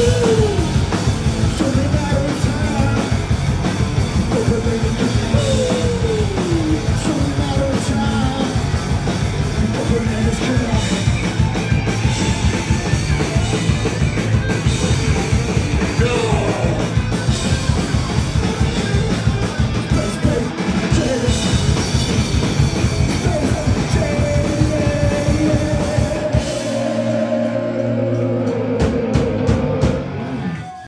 you.